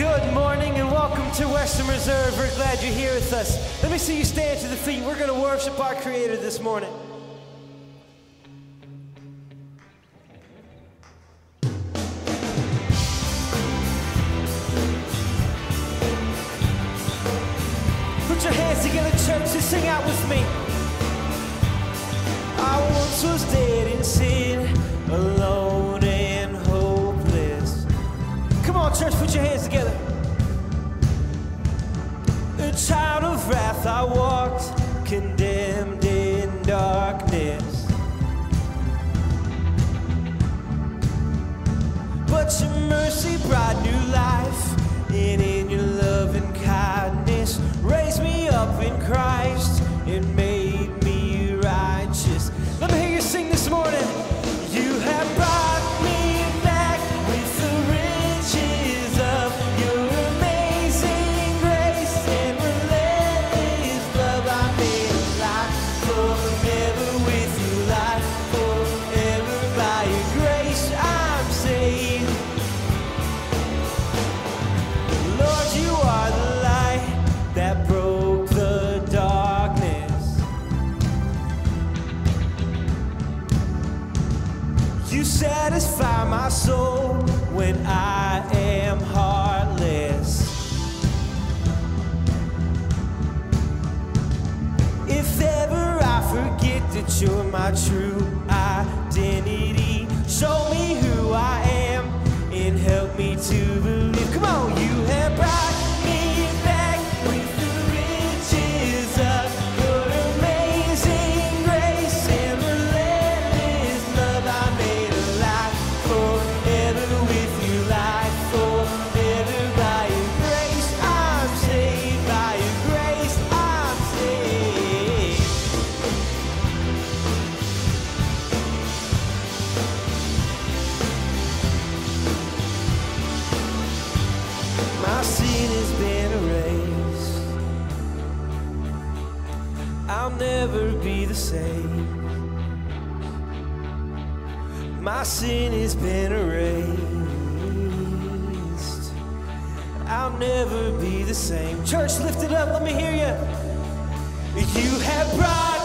Good morning and welcome to Western Reserve. We're glad you're here with us. Let me see you stand to the feet. We're going to worship our Creator this morning. Put your hands together, church, and sing out with me. I once was dead Child of wrath, I walked, condemned in darkness. But your mercy brought You satisfy my soul when I am heartless. If ever I forget that you're my true identity, I'll never be the same. My sin has been erased. I'll never be the same. Church, lift it up. Let me hear you. If you have brought